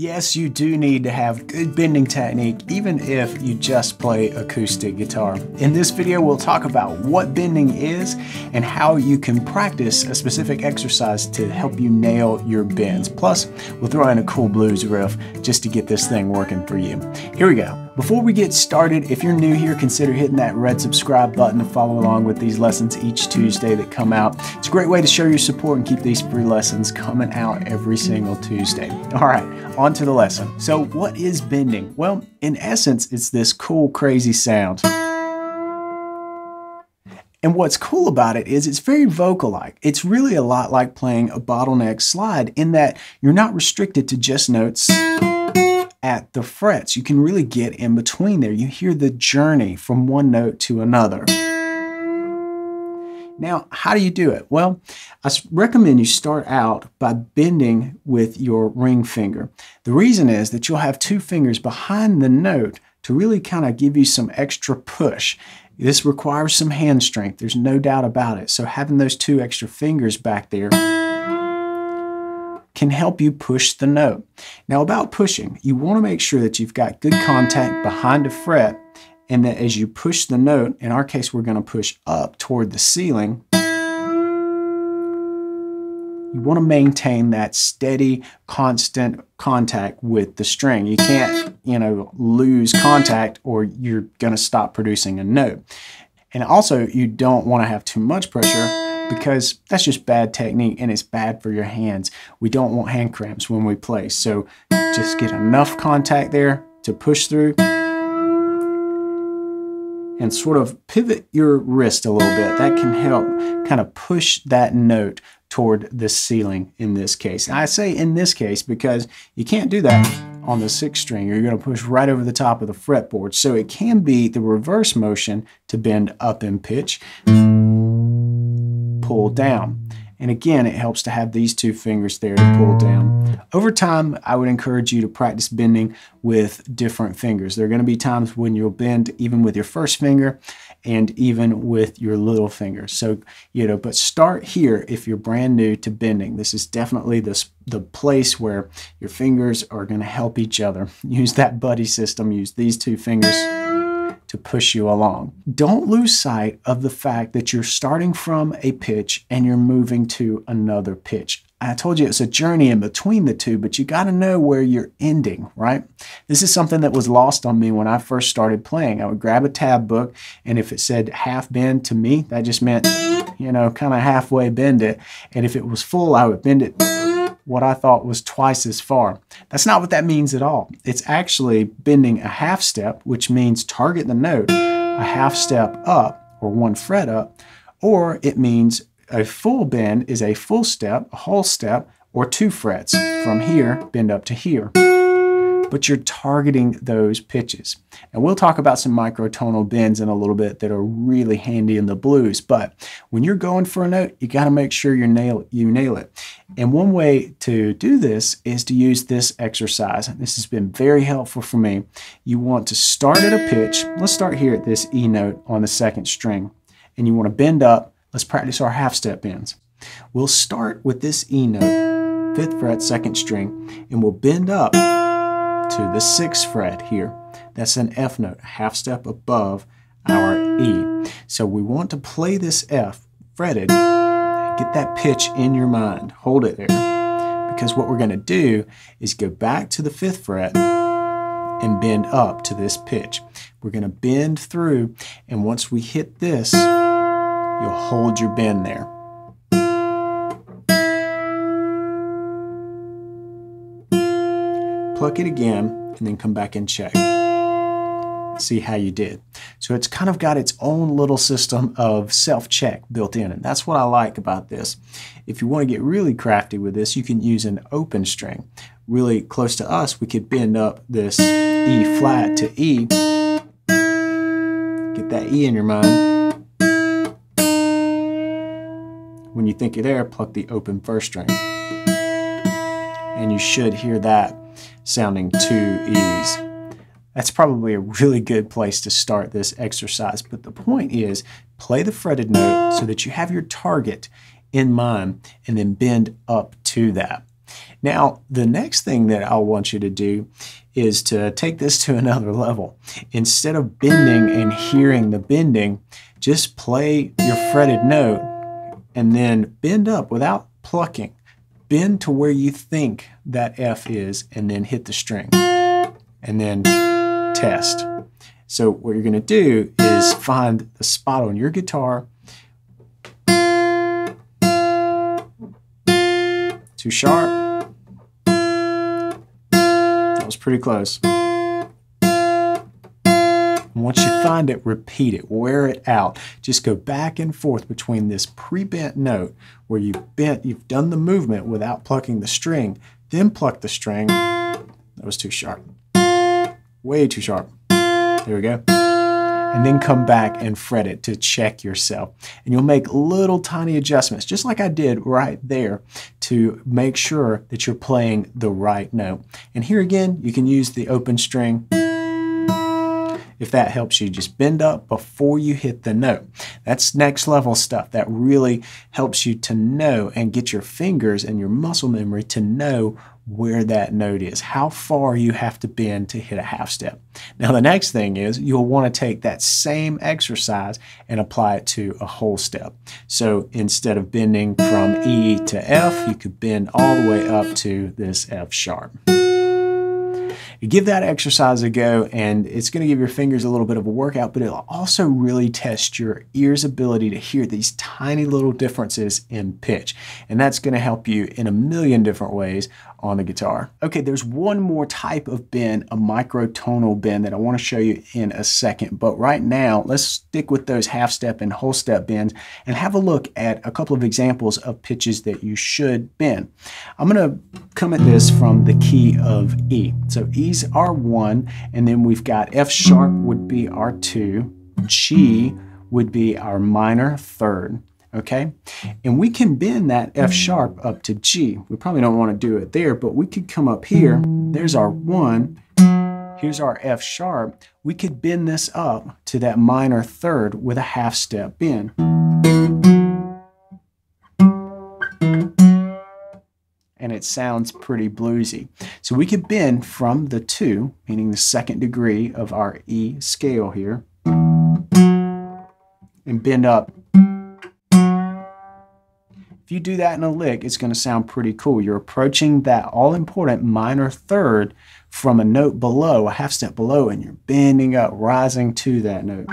Yes, you do need to have good bending technique even if you just play acoustic guitar. In this video, we'll talk about what bending is and how you can practice a specific exercise to help you nail your bends. Plus, we'll throw in a cool blues riff just to get this thing working for you. Here we go. Before we get started, if you're new here, consider hitting that red subscribe button to follow along with these lessons each Tuesday that come out. It's a great way to show your support and keep these free lessons coming out every single Tuesday. All right, on to the lesson. So, what is bending? Well, in essence, it's this cool, crazy sound. And what's cool about it is it's very vocal like. It's really a lot like playing a bottleneck slide in that you're not restricted to just notes at the frets. You can really get in between there. You hear the journey from one note to another. Now, how do you do it? Well, I recommend you start out by bending with your ring finger. The reason is that you'll have two fingers behind the note to really kind of give you some extra push. This requires some hand strength, there's no doubt about it. So having those two extra fingers back there can help you push the note. Now about pushing, you want to make sure that you've got good contact behind a fret and that as you push the note, in our case we're going to push up toward the ceiling, you want to maintain that steady, constant contact with the string. You can't, you know, lose contact or you're going to stop producing a note. And also, you don't want to have too much pressure because that's just bad technique and it's bad for your hands. We don't want hand cramps when we play. So just get enough contact there to push through and sort of pivot your wrist a little bit. That can help kind of push that note toward the ceiling in this case. And I say in this case because you can't do that on the sixth string. You're going to push right over the top of the fretboard. So it can be the reverse motion to bend up in pitch pull down. And again, it helps to have these two fingers there to pull down. Over time, I would encourage you to practice bending with different fingers. There are going to be times when you'll bend even with your first finger and even with your little finger. So, you know, but start here if you're brand new to bending. This is definitely the, the place where your fingers are going to help each other. Use that buddy system, use these two fingers to push you along. Don't lose sight of the fact that you're starting from a pitch and you're moving to another pitch. I told you it's a journey in between the two, but you got to know where you're ending, right? This is something that was lost on me when I first started playing. I would grab a tab book, and if it said half bend to me, that just meant, you know, kind of halfway bend it. And if it was full, I would bend it what I thought was twice as far. That's not what that means at all. It's actually bending a half step, which means target the note a half step up or one fret up, or it means a full bend is a full step, a whole step, or two frets. From here, bend up to here but you're targeting those pitches. And we'll talk about some microtonal bends in a little bit that are really handy in the blues. But when you're going for a note, you got to make sure you nail you nail it. And one way to do this is to use this exercise. This has been very helpful for me. You want to start at a pitch. Let's start here at this E note on the second string. And you want to bend up. Let's practice our half step bends. We'll start with this E note, fifth fret, second string, and we'll bend up to the sixth fret here. That's an F note, half step above our E. So we want to play this F fretted, get that pitch in your mind, hold it there. Because what we're going to do is go back to the fifth fret and bend up to this pitch. We're going to bend through, and once we hit this, you'll hold your bend there. Pluck it again, and then come back and check. See how you did. So it's kind of got its own little system of self-check built in, and that's what I like about this. If you want to get really crafty with this, you can use an open string. Really close to us, we could bend up this E flat to E. Get that E in your mind. When you think you're there, pluck the open first string. And you should hear that sounding two E's. That's probably a really good place to start this exercise. But the point is, play the fretted note so that you have your target in mind and then bend up to that. Now, the next thing that I want you to do is to take this to another level. Instead of bending and hearing the bending, just play your fretted note and then bend up without plucking. Bend to where you think that F is and then hit the string and then test. So what you're going to do is find the spot on your guitar too sharp. That was pretty close. Once you find it, repeat it, wear it out. Just go back and forth between this pre-bent note where you've bent, you've done the movement without plucking the string, then pluck the string. That was too sharp. Way too sharp. There we go. And then come back and fret it to check yourself. And you'll make little tiny adjustments, just like I did right there, to make sure that you're playing the right note. And here again, you can use the open string. If that helps you, just bend up before you hit the note. That's next level stuff that really helps you to know and get your fingers and your muscle memory to know where that note is, how far you have to bend to hit a half step. Now, the next thing is you'll want to take that same exercise and apply it to a whole step. So instead of bending from E to F, you could bend all the way up to this F sharp. Give that exercise a go and it's going to give your fingers a little bit of a workout, but it'll also really test your ear's ability to hear these tiny little differences in pitch. And that's going to help you in a million different ways on the guitar. Okay, there's one more type of bend, a microtonal bend that I want to show you in a second. But right now, let's stick with those half step and whole step bends and have a look at a couple of examples of pitches that you should bend. I'm going to come at this from the key of E. So E's R1, and then we've got F sharp would be R2, G would be our minor third, okay? And we can bend that F sharp up to G. We probably don't want to do it there, but we could come up here. There's our one. Here's our F sharp. We could bend this up to that minor third with a half step bend. And it sounds pretty bluesy. So we could bend from the two, meaning the second degree of our E scale here, and bend up if you do that in a lick, it's going to sound pretty cool. You're approaching that all important minor third from a note below, a half step below, and you're bending up, rising to that note.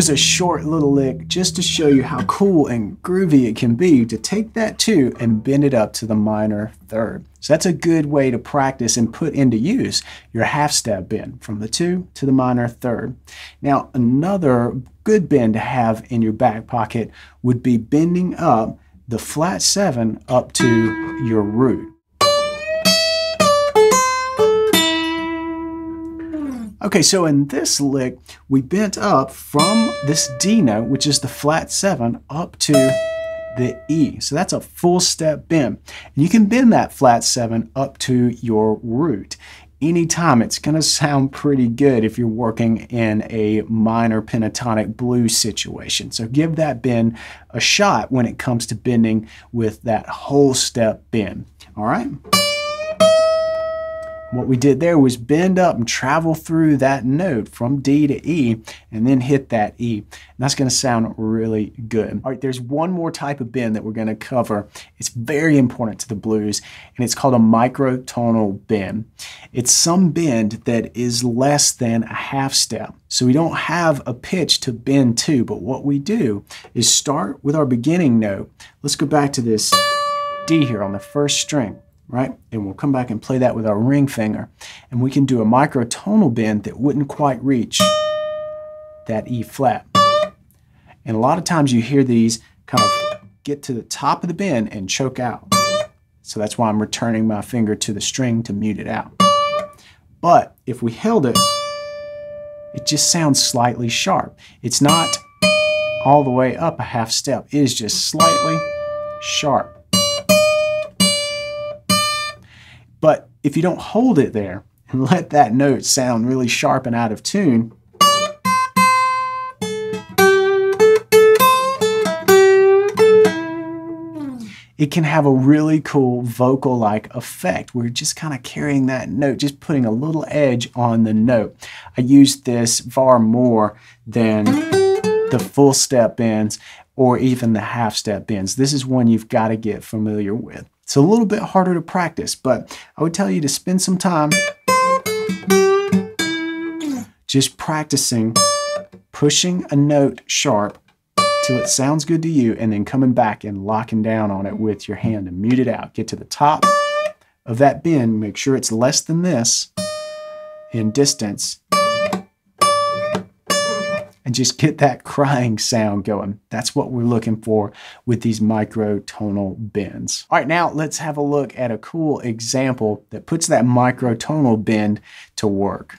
There's a short little lick just to show you how cool and groovy it can be to take that two and bend it up to the minor third. So that's a good way to practice and put into use your half step bend from the two to the minor third. Now another good bend to have in your back pocket would be bending up the flat seven up to your root. Okay, so in this lick, we bent up from this D note, which is the flat seven, up to the E. So that's a full step bend. And you can bend that flat seven up to your root. Anytime it's going to sound pretty good if you're working in a minor pentatonic blues situation. So give that bend a shot when it comes to bending with that whole step bend. All right? What we did there was bend up and travel through that note from D to E and then hit that E. And that's going to sound really good. All right, there's one more type of bend that we're going to cover. It's very important to the blues and it's called a microtonal bend. It's some bend that is less than a half step. So we don't have a pitch to bend to, but what we do is start with our beginning note. Let's go back to this D here on the first string right? And we'll come back and play that with our ring finger. And we can do a microtonal bend that wouldn't quite reach that E flat. And a lot of times you hear these kind of get to the top of the bend and choke out. So that's why I'm returning my finger to the string to mute it out. But if we held it, it just sounds slightly sharp. It's not all the way up a half step. It is just slightly sharp. If you don't hold it there and let that note sound really sharp and out of tune, it can have a really cool vocal like effect. We're just kind of carrying that note, just putting a little edge on the note. I use this far more than the full step bends or even the half step bends. This is one you've got to get familiar with. It's a little bit harder to practice, but I would tell you to spend some time just practicing pushing a note sharp till it sounds good to you and then coming back and locking down on it with your hand and mute it out. Get to the top of that bend, make sure it's less than this in distance and just get that crying sound going. That's what we're looking for with these microtonal bends. All right, now let's have a look at a cool example that puts that microtonal bend to work.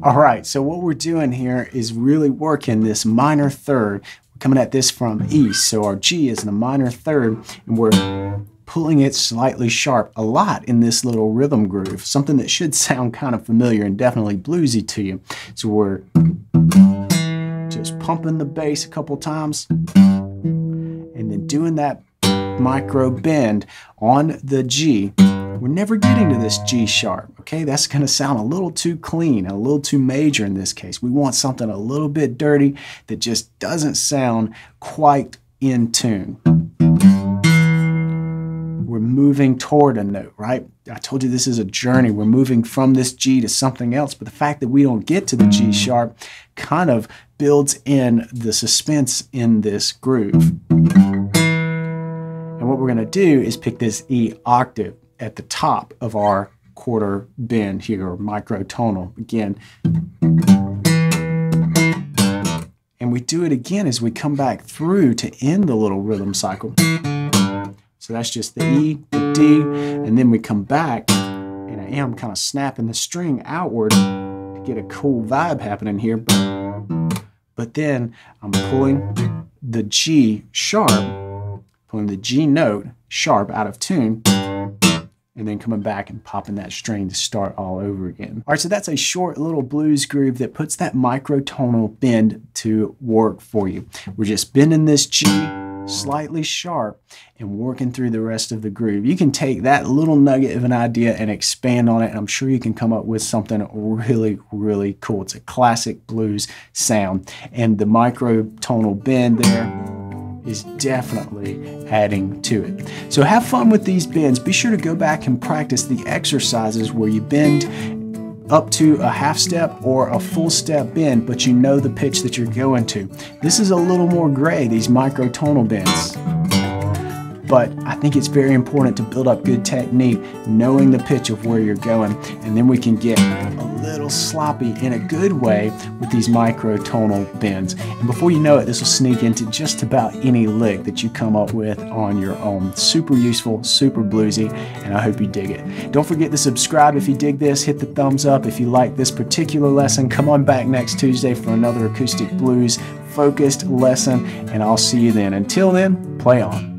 All right, so what we're doing here is really working this minor third. Coming at this from E. so our G is in a minor third, and we're pulling it slightly sharp a lot in this little rhythm groove, something that should sound kind of familiar and definitely bluesy to you. So we're just pumping the bass a couple times and then doing that micro bend on the G we're never getting to this G sharp, okay? That's gonna sound a little too clean, a little too major in this case. We want something a little bit dirty that just doesn't sound quite in tune. We're moving toward a note, right? I told you this is a journey. We're moving from this G to something else, but the fact that we don't get to the G sharp kind of builds in the suspense in this groove. And what we're gonna do is pick this E octave at the top of our quarter bend here, or microtonal. Again, and we do it again as we come back through to end the little rhythm cycle. So that's just the E, the D, and then we come back and I am kind of snapping the string outward to get a cool vibe happening here. But, but then I'm pulling the G sharp, pulling the G note sharp out of tune, and then coming back and popping that string to start all over again. All right, so that's a short little blues groove that puts that microtonal bend to work for you. We're just bending this G slightly sharp and working through the rest of the groove. You can take that little nugget of an idea and expand on it. I'm sure you can come up with something really, really cool. It's a classic blues sound. And the microtonal bend there is definitely adding to it. So have fun with these bends. Be sure to go back and practice the exercises where you bend up to a half step or a full step bend, but you know the pitch that you're going to. This is a little more gray, these microtonal bends. But I think it's very important to build up good technique, knowing the pitch of where you're going, and then we can get little sloppy in a good way with these microtonal bends. And before you know it, this will sneak into just about any lick that you come up with on your own. Super useful, super bluesy, and I hope you dig it. Don't forget to subscribe if you dig this, hit the thumbs up if you like this particular lesson. Come on back next Tuesday for another acoustic blues focused lesson, and I'll see you then. Until then, play on.